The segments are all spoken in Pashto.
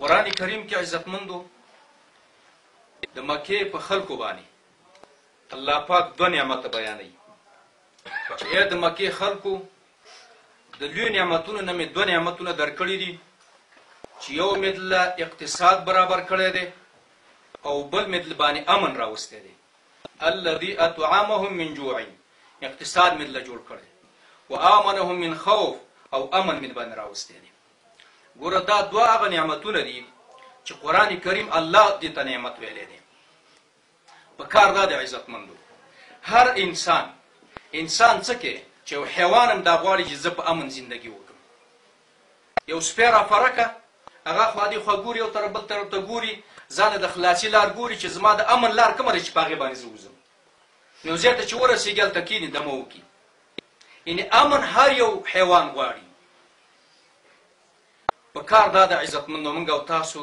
قرآن کریم کې عزتمندو د مکې په خلکو باندې الله پاک دوه نعمته بیانوي چې ای د مکې خلکو د لوی نعمتونو نه مې دوه نعمتونه درکړي دي چې یو مې دله اقتصاد برابر کړی دی او بل مې دله باندې امن راوستی دی الذي اطعمهم من جوع اقتصاد مې دله جوړ کړی و آمنهم من خوف او امن مې باندې راوستی دی ګوره دا دوه هغه نعمتونه دي چې قران کریم الله دې ته نعمت ویلې دي په کار دا د عزتمندو هر انسان انسان څه کې چې یو حیوان هم دا غواړي چې زه په امن زندگی وکړم یو سپی را فرکه هغه خوا دې خوا ګوري او تر بل تر ته ګوري ځان د خلاصي لار ګوري چې زما د امن لار کومه ده چې په هغې باندې زه وځم نو زه ته چې ورسېږي هلته کښېني دمه وکړي یعنې امن هر یو حیوان غواړي په کار دا ده عزتمندو موږ او تاسو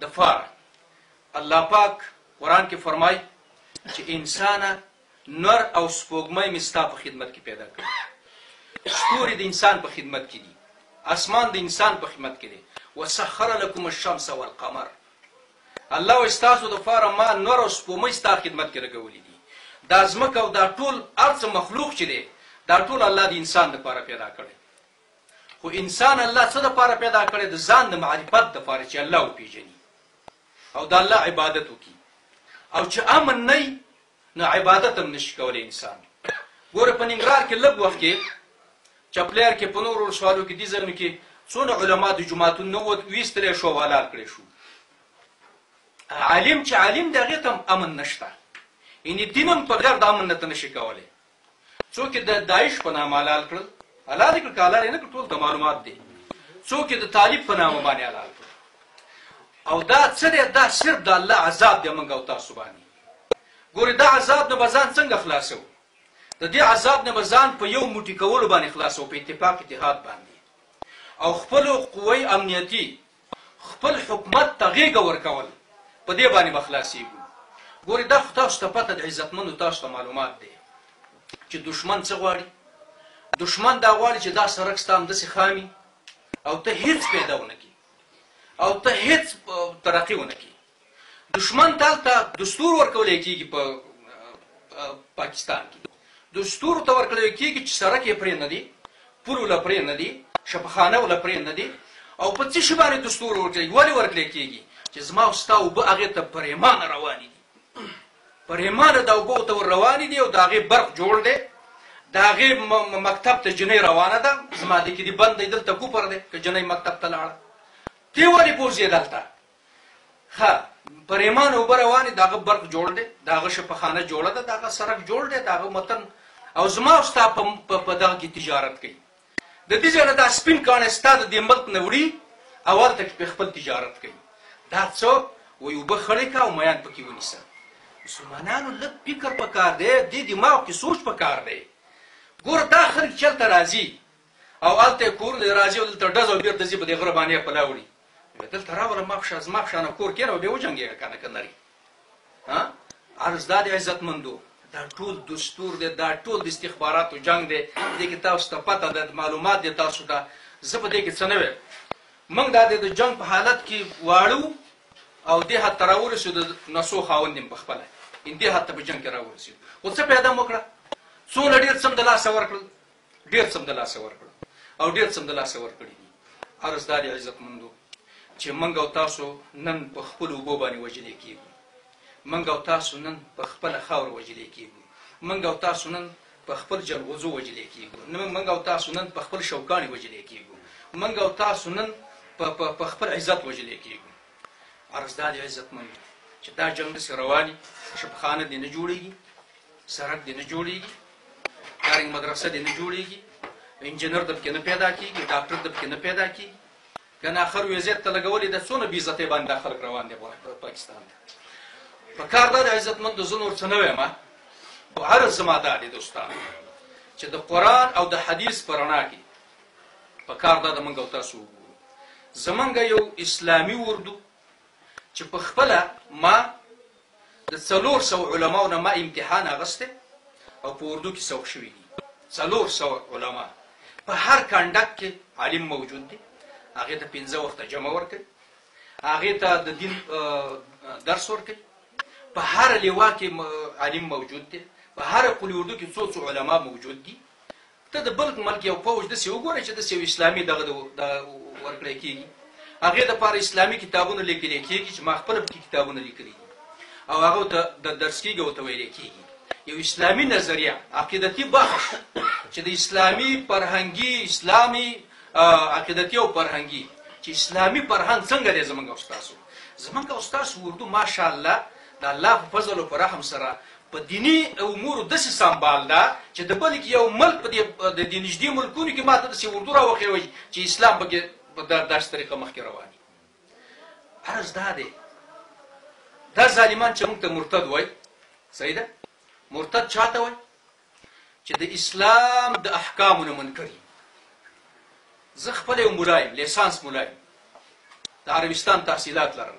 د فار الله پاک قرآن کې فرمای چې انسانه نر او سپوږمۍ مې ستا په خدمت کې پیدا کړي ستوري د انسان په خدمت کې دي اسمان د انسان په خدمت کې دی وسخر لكم الشمس والقمر الله وایي، ستاسو لپاره ما نور او سپومۍ ستا خدمت کې لګولي دي. دا ځمکه او دا ټول هر څه مخلوق چې دی، دا ټول الله د انسان لپاره پیدا کړی. خو انسان الله څه لپاره پیدا کړی؟ د ځان د معرفت لپاره چې الله وپېژني او د الله عبادت وکړي. او چې امن نه وي، نه عبادت هم نشي کولی انسان ګوره په ننګرهار کې لږ وخت کې چپلار کې په نور ولسوالو کې دي ځایونو کې څونه علما د جماعتونو نه وت ویستلی شو حلال کړی شو عالم چې عالم دی هغې ته هم امن نشته یعنې دین هم په غیر د امن نه ته نشي کولی څوک یې د داعش په نامه حلال کړل؟ حلال یې کړل که حلال یې نه کړل ټول ته معلومات دی. څوک یې د طالب په نامه باندې حلال کړل؟ او دا څه دی؟ دا صرف د الله عذاب دی موږ او تاسو باندې. ګورې دا عذاب نه به ځان څنګه خلاصو؟ د دې عذاب نه به ځان په یو موټي کولو باندې خلاصو په اتفاق اتحاد باندې او خپل قوی امنیتي خپل حکومت ته غیږه ورکول په دې باندې به خلاصیږو ګوري دا خو تاسو ته پته د عزتمنو تاسو ته معلومات دی چې دشمن څه غواړي دشمن دا غواړي چې دا سرک ستام د سخامي او ته هیڅ پیدا ونکي او ته هیڅ ترقی ونکي دشمن تل ته دستور ورکول کیږي په پاکستان کې دستور ته ورکول کیږي چې سرک یې پرې نه دی پولو له پرې نه دی شپخانه له پرې نه دی او په څه شي باندې دستور ورکړي ولې ورکړي کیږي چې زما او ستا وبه هغه ته پریمان روان دي پریمان دا وبه ته روان دي او دا غي برق جوړ دی دا غي مکتب ته جنې روانه ده زما د کې دی بند دلته کو پر دی ک جنې مکتب ته لاړه تی ولې بوزي دلته ها پریمان اوبه روانې دغه برق جوړ دی دغه شپخانه جوړه ده دغه سرک جوړ دی دغه متن او زما او ستا په دغه کې تجارت کوي د دې ځای نه دا سپین کاڼی ستا د دې ملک نه وړي او هلته کې په خپل تجارت کوي دا څه وایي اوبه خړې کړه او میان پکې ونیسه مسلمانانو لږ فکر پکار دی دې دماغ کې سوچ پکار دی ګوره دا خلک چې هلته راځي او هلته یې کورونه دي، راځي او دلته ډز او بېرته ځي، په دې غره باندې یې پلا وړي. وایي دلته راوله ما په شا، زما په شانه کور کېنه او بیا وجنګېږه کنه که نر یې. ها؟ عرض دا دی عزتمندو، دا ټول دستور دی، دا ټول د استخباراتو جنګ دی، په دې کې تاسو ته پته ده، معلومات دي تاسو ته، زه په دې کې څه نه وایم. موږ دا دی د جنګ په حالت کې واړه وو او دې حد ته راورسېدو، د نسو خاوند یم په خپله، ان دې حد ته په جنګ کې راورسېدو، خو څه پیدا مو کړه؟ څومره ډېر څه هم د لاسه ورکړل، ډېر سمدلاسه ورکړ او ډېر سمدلاسه ورکړي دي ارزدار عزتمندو چې منګ او تاسو نن په خپل وبو باندې وجلې کېږو منګ او تاسو نن په خپل خاور وجلې کېږو منګ او تاسو نن په خپل جلغوزو وجلې کېږو نو منګ او تاسو نن په خپل شوکانی وجلې کېږو منګ او تاسو نن په په خپل عزت وجلې کېږو ارزدار عزتمندو چې دا جنگ سره رواني شپخانه دي نه جوړيږي سرک دې نه جوړېږي دارنګ مدرسه دې نه جوړېږي انجینر د پکې نه پیدا کېږي ډاکټر د پکې نه پیدا کېږي که نه اخر ویزیت ته لګولې ده څونه بې عزتۍ باندې دا خلک روان دي پاکستان ته په کار دا د عزتمندو زه نور څه نه وایم خو عرض زما دا دی دوستان چې د قرآن او د حدیث په رڼا کې په کار دا د موږ او تاسو وګورو زمونږ یو اسلامي اردو چې په خپله ما د څلور سوه علماو نه ما امتحان اغستی او په اردو کې سوق شوي دي څلور سوه علما په هر کنډک کې عالم موجود دی هغې ته پنځه وخته جمع ورکوي هغې ته د دین درس ورکوي په هر لیوا کې عالم موجود دی په هر قلي اردو کې څو څو علما موجود دي ته د بل ملک یو پوج دسی وګوره چې دسی یو اسلامي دغه د ورکړی کیږي هغه د پاره اسلامي کتابونه لیکل کیږي چې ما خپل په کتابونه لیکلي او هغه ته د درس کیږي او ته ویل کیږي یو اسلامي نظریه عقیدتي بحث چې د اسلامي فرهنګي اسلامي عقیدتي او فرهنګي چې اسلامي فرهنګ څنګه دی زمونږ او تاسو زمونږ او تاسو اردو ماشاءالله د الله په فضل او په رحم سره په دیني امورو داسې سمبال ده چې د بلکې یو ملک په د دې نږدې ملکونو کې ماته داسې اردو راوښیوي چې اسلام پکې په داسې طریقه مخکې روان دي عرض دا دی دا ظالمان چې موږ ته مرتد وای صحیح ده مرتد چاته وای چې د اسلام د احکامو نه منکري زه خپل یو ملایم لیسانس ملایم د عربستان تحصیلات لرم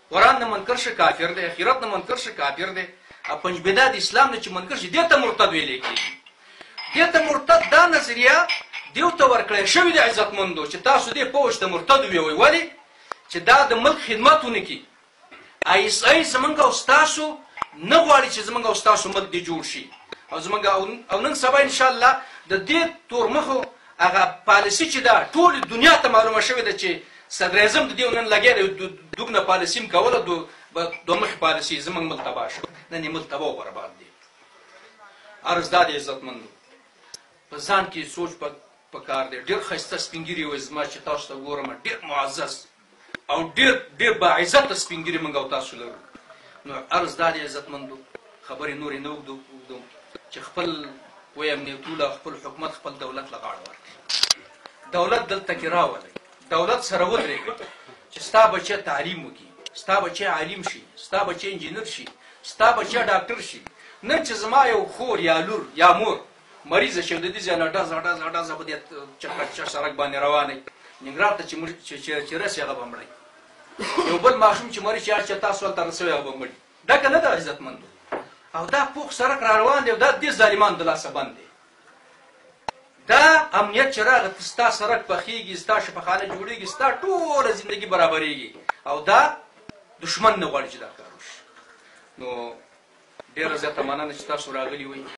قران نه منکر شي کافر دی اخرت نه منکر شي کافر دی پنځ بدعت د اسلام نه چې منکر شي دته مرتد ویل کیږي دته مرتد دا نظریه دیو ته ورکړی شوی د عزتمندو چې تاسو دې پوښ ته مرتد وی وی ولی چې دا د ملک خدمت ونکي ایس ای زمونږ او تاسو نه غواړي چې زمونږ او تاسو ملک دی جوړ شي او زمونږ او نن سبا ان شاء الله د دې تور مخو هغه پالیسی چې دا ټول دنیا ته معلومه شوې ده چې صدراعظم د دې نن لګیا دی دوګنه پالیسی هم کوله دو دوه مخې پالیسي زموږ ملک تباه شو نن یې ملک تباه او برباد دی عرض دا دی عزتمندو په ځان کې سوچ په پکار دی ډېر ښایسته سپینګیري وایي زما چې تاسو ته ګورم ډېر معزز او ډېر ډېر باعزته سپینګیري موږ او تاسو لرو نو عرض دا دی عزتمندو خبرې نورې نه اوږدو چې خپل ویمنیتونه خپل حکومت خپل دولت له غاړه ورکړي دولت دلته کې راولي دولت سره ودرېږئ چې ستا بچی تعلیم وکړي ستا بچی عالم شي ستا بچی انجینر شي ستا بچی ډاکټر شي نن چې زما یو خور یا لور یا مور مریضه شي او د دې ځای نه ډزه ډزه ډزه په دې چکچ سړک باندې روانه وي ننګرهار ته چې مړ چې رسي هغه به مړی یو بل ماشوم چې مریض شي چې تاسو هلته رسوي هغه به مړي دا که نه ده عزتمندو او دا پوخ سړک را روان دی او دا دې ظالمان د لاسه بند دی دا امنیت چې راغی ستا سرک پخېږي ستا شفاخانه جوړېږي ستا ټوله زندګي برابرېږي او دا دښمن نه غواړي چې دا کار وشي نو ډېره زیاته مننه چې تاسو راغلي وئ